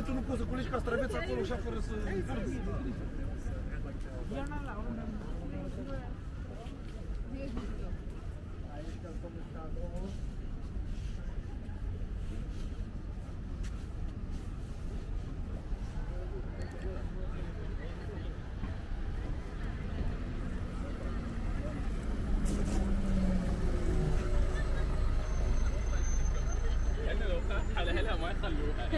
Ce tu nu poți să culegi castraveți acolo așa fără să... لأن لو فتح على هلا ما يخلوها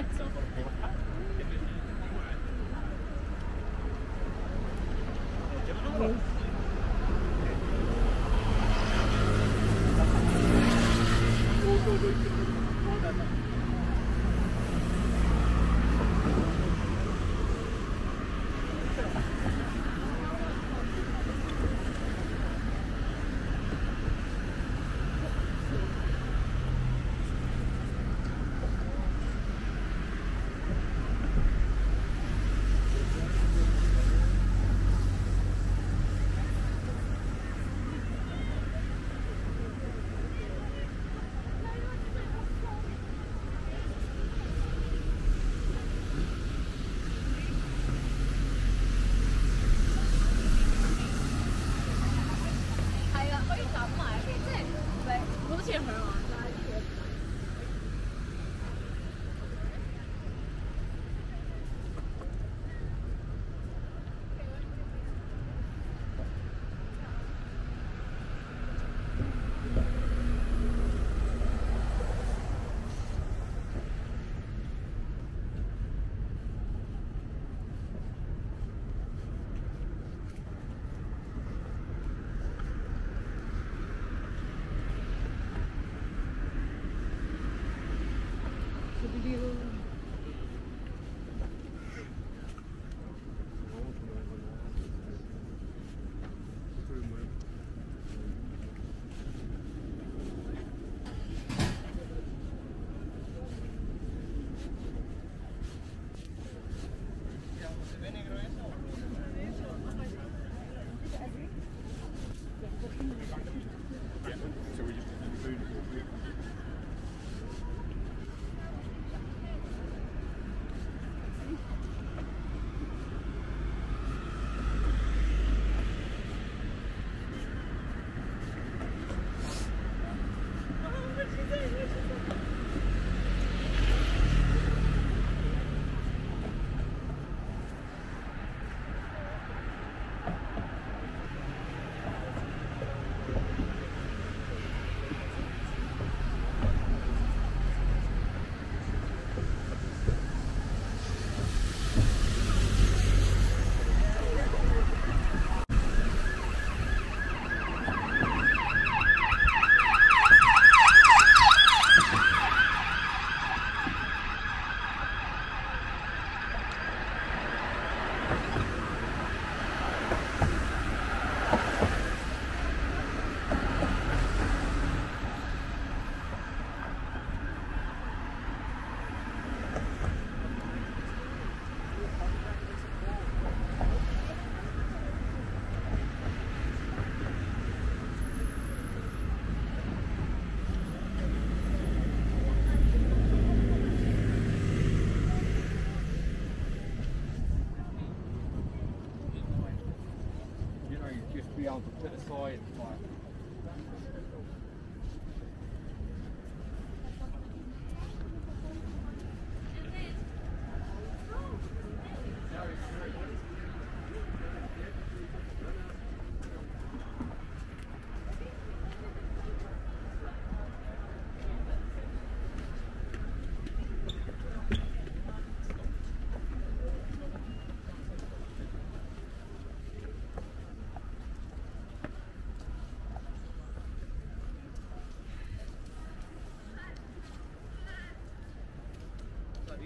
down to the side.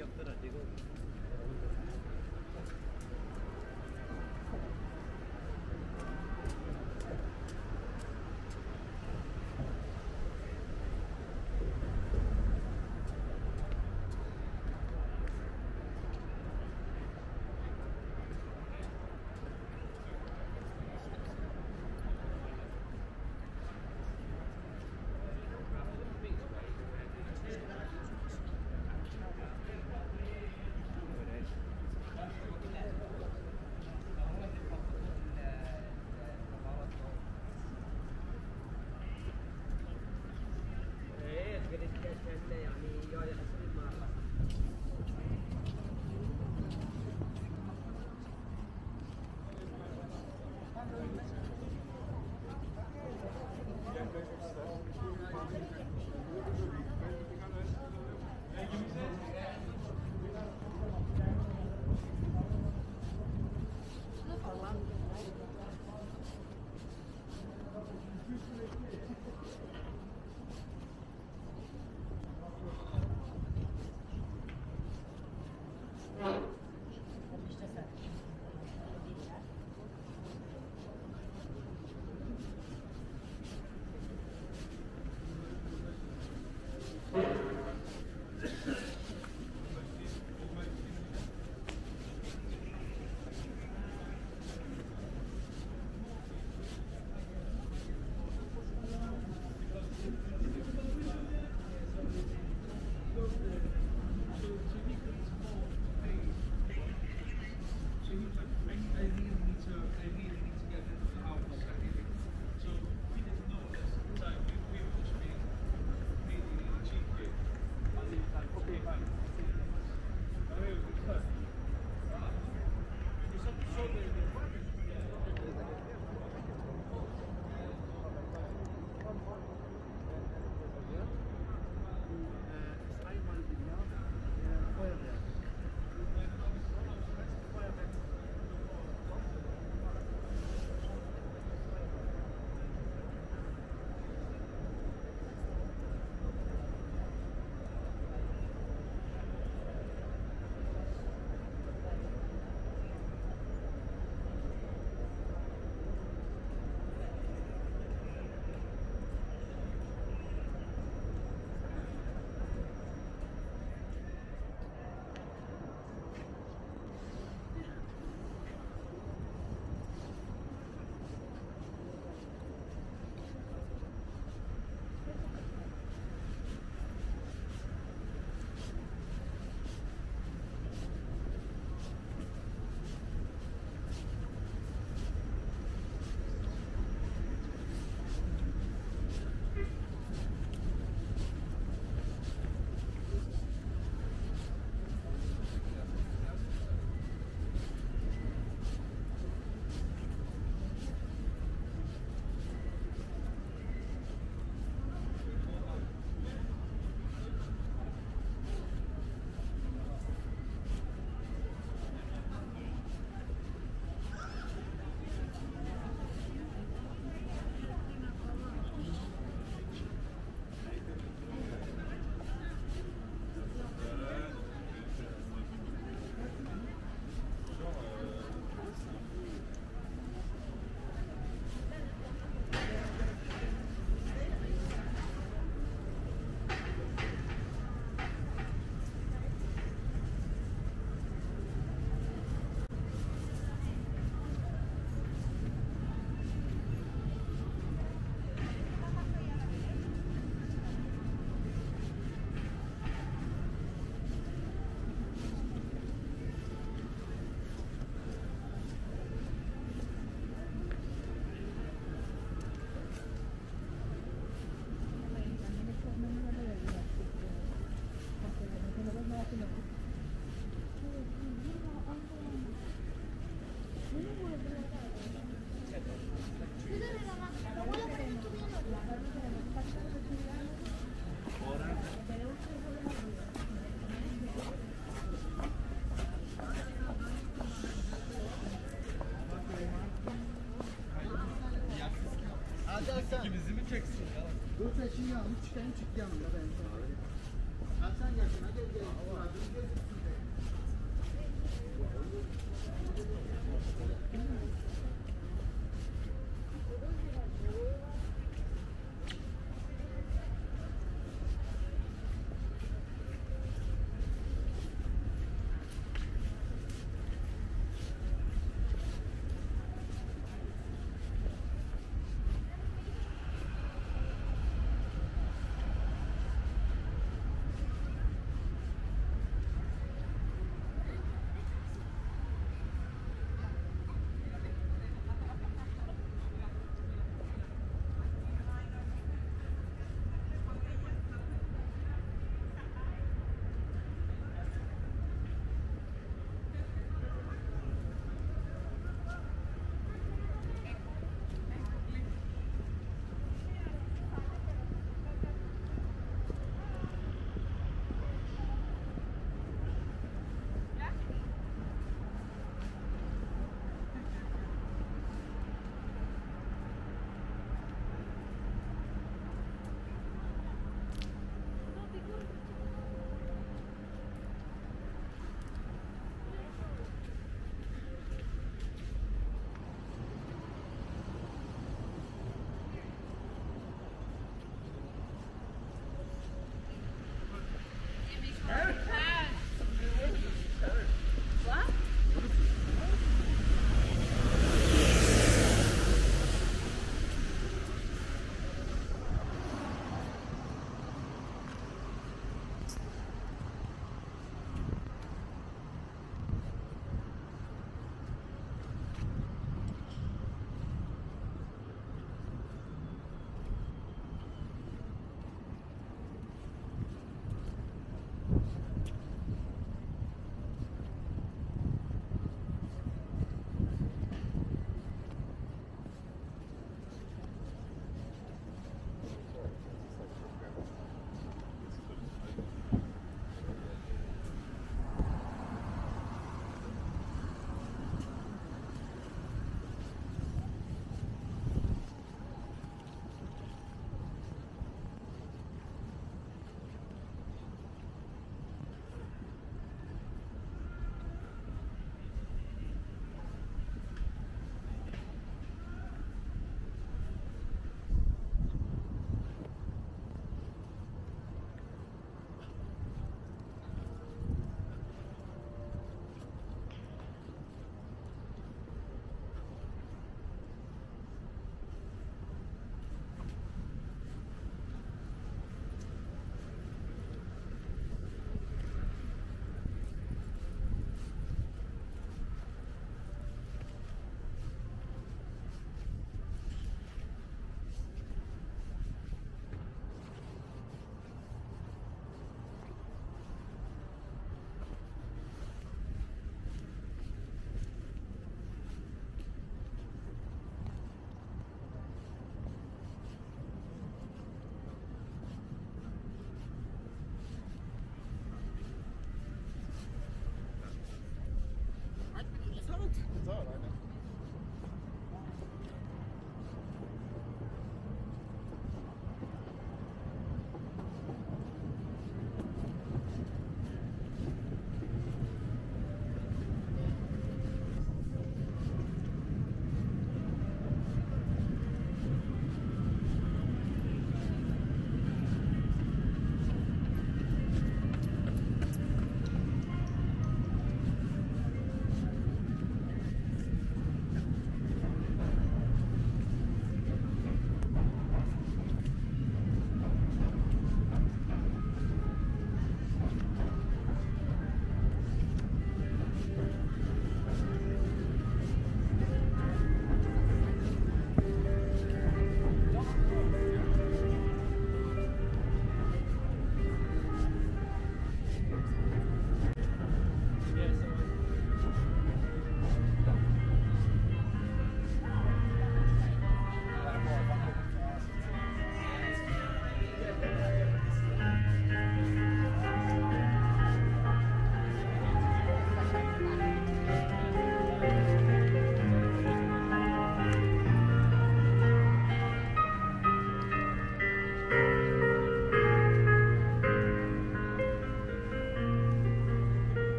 Akhtar हड्डी çeksin ya. Dur sen şimdi yanlış çıkayım çık yanımda ben sana. Ha sen yaşına gel gel. Murat'ın gözüksün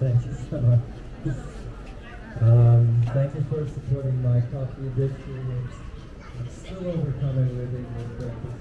Thank you so much. Thank you for supporting my coffee addiction. I'm still overcoming with breakfast.